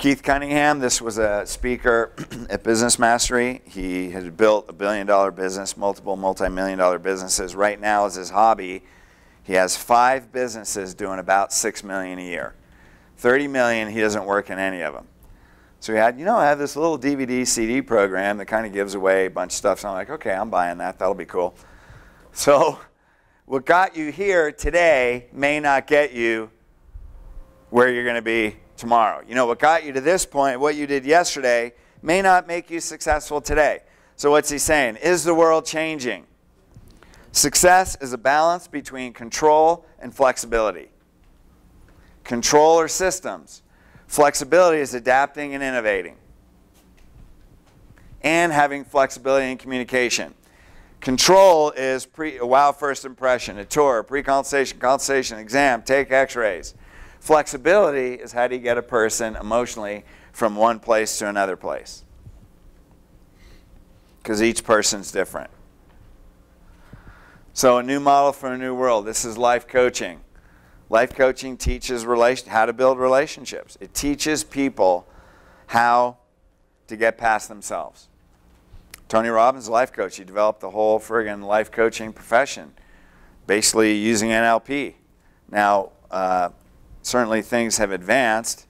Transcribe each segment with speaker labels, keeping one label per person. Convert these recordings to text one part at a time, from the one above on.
Speaker 1: Keith Cunningham, this was a speaker at Business Mastery. He has built a billion dollar business, multiple multi million dollar businesses. Right now, as his hobby, he has five businesses doing about six million a year. 30 million, he doesn't work in any of them. So he had, you know, I have this little DVD CD program that kind of gives away a bunch of stuff. So I'm like, okay, I'm buying that. That'll be cool. So what got you here today may not get you where you're going to be tomorrow. You know, what got you to this point, what you did yesterday, may not make you successful today. So, what's he saying? Is the world changing? Success is a balance between control and flexibility. Control or systems. Flexibility is adapting and innovating. And having flexibility in communication. Control is pre, a wow first impression, a tour, pre consultation, exam, take x rays. Flexibility is how do you get a person emotionally from one place to another place? Because each person's different. So, a new model for a new world. This is life coaching. Life coaching teaches relation, how to build relationships, it teaches people how to get past themselves. Tony Robbins, life coach, he developed the whole friggin' life coaching profession, basically using NLP. Now, uh, certainly things have advanced,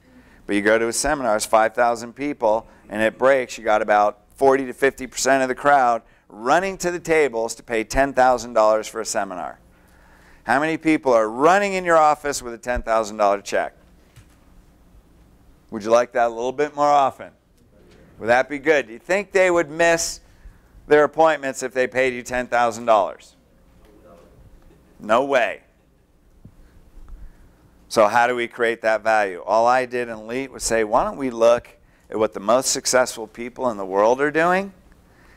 Speaker 1: but you go to a seminar, it's 5,000 people, and it breaks, you got about 40 to 50% of the crowd running to the tables to pay $10,000 for a seminar. How many people are running in your office with a $10,000 check? Would you like that a little bit more often? Would that be good? Do you think they would miss their appointments if they paid you $10,000? No way. So, how do we create that value? All I did in Elite was say, why don't we look at what the most successful people in the world are doing?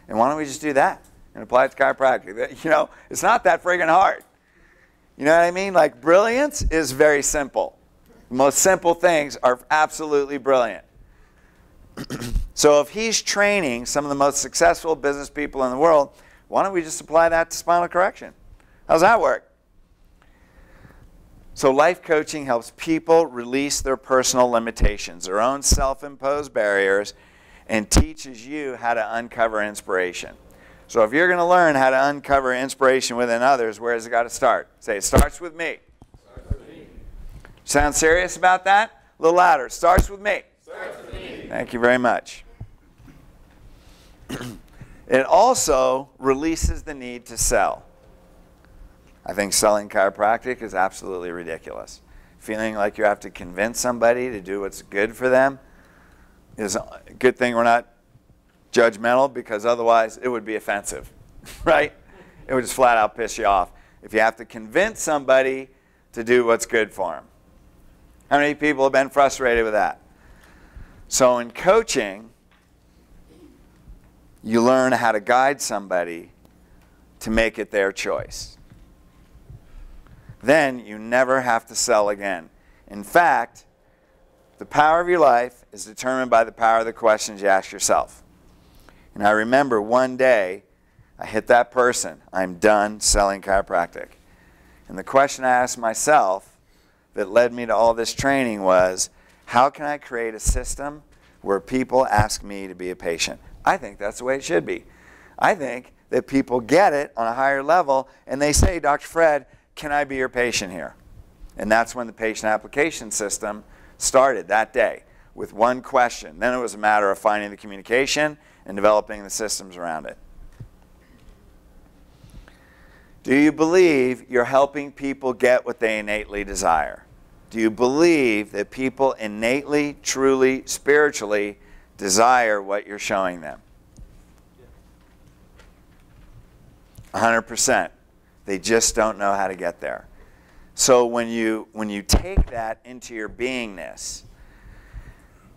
Speaker 1: And why don't we just do that and apply it to chiropractic? You know, it's not that friggin' hard. You know what I mean? Like, brilliance is very simple. The most simple things are absolutely brilliant. so, if he's training some of the most successful business people in the world, why don't we just apply that to spinal correction? How's that work? So, life coaching helps people release their personal limitations, their own self imposed barriers, and teaches you how to uncover inspiration. So, if you're going to learn how to uncover inspiration within others, where has it got to start? Say, it starts with me. Starts with me. Sound serious about that? A little louder. Starts with me. Starts with me. Thank you very much. it also releases the need to sell. I think selling chiropractic is absolutely ridiculous. Feeling like you have to convince somebody to do what's good for them is a good thing we're not judgmental because otherwise it would be offensive, right? It would just flat out piss you off. If you have to convince somebody to do what's good for them. How many people have been frustrated with that? So in coaching, you learn how to guide somebody to make it their choice then you never have to sell again. In fact, the power of your life is determined by the power of the questions you ask yourself. And I remember one day I hit that person. I'm done selling chiropractic. And the question I asked myself that led me to all this training was how can I create a system where people ask me to be a patient? I think that's the way it should be. I think that people get it on a higher level and they say, Dr. Fred, can I be your patient here? And that's when the patient application system started that day with one question. Then it was a matter of finding the communication and developing the systems around it. Do you believe you're helping people get what they innately desire? Do you believe that people innately, truly, spiritually desire what you're showing them? 100%. They just don't know how to get there. So when you when you take that into your beingness,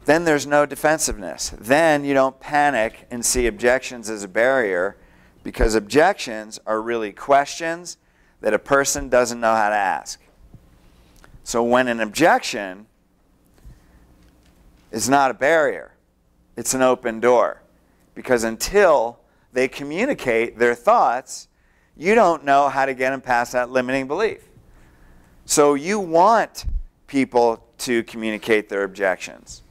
Speaker 1: then there's no defensiveness. Then you don't panic and see objections as a barrier because objections are really questions that a person doesn't know how to ask. So when an objection is not a barrier, it's an open door. Because until they communicate their thoughts, you don't know how to get them past that limiting belief. So you want people to communicate their objections.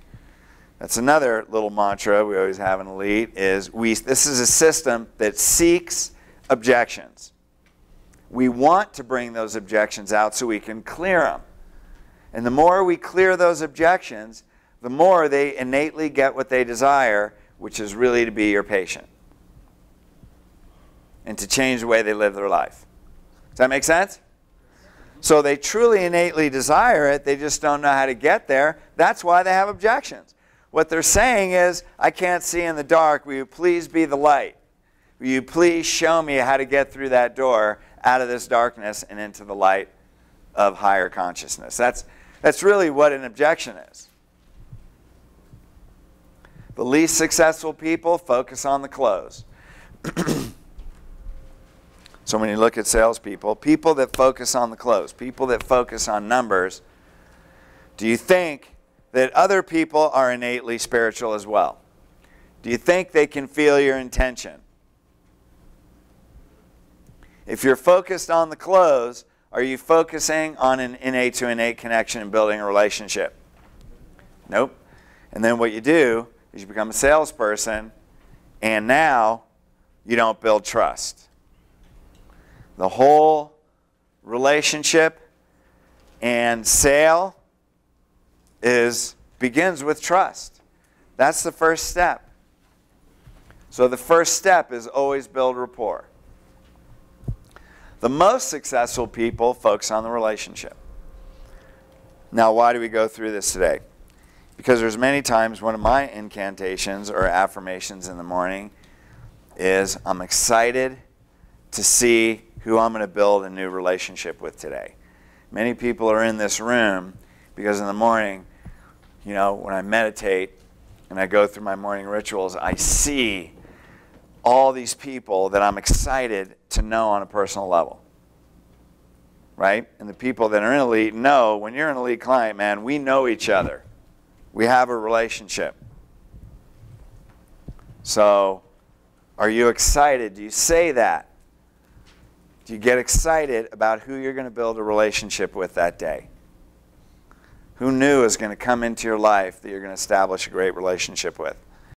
Speaker 1: That's another little mantra we always have in Elite is we this is a system that seeks objections. We want to bring those objections out so we can clear them. And the more we clear those objections, the more they innately get what they desire, which is really to be your patient and to change the way they live their life. Does that make sense? So they truly innately desire it, they just don't know how to get there. That's why they have objections. What they're saying is, I can't see in the dark. Will you please be the light? Will you please show me how to get through that door out of this darkness and into the light of higher consciousness? That's, that's really what an objection is. The least successful people focus on the close. so when you look at salespeople, people that focus on the close, people that focus on numbers, do you think that other people are innately spiritual as well? Do you think they can feel your intention? If you're focused on the close, are you focusing on an innate to innate connection and building a relationship? Nope. And then what you do is you become a salesperson, and now you don't build trust. The whole relationship and sale is begins with trust. That's the first step. So the first step is always build rapport. The most successful people focus on the relationship. Now, why do we go through this today? Because there's many times one of my incantations or affirmations in the morning is I'm excited to see who I'm going to build a new relationship with today. Many people are in this room because in the morning, you know, when I meditate and I go through my morning rituals, I see all these people that I'm excited to know on a personal level. Right? And the people that are in elite know when you're an elite client, man, we know each other. We have a relationship. So, are you excited? Do you say that? Do you get excited about who you're going to build a relationship with that day? Who knew is going to come into your life that you're going to establish a great relationship with?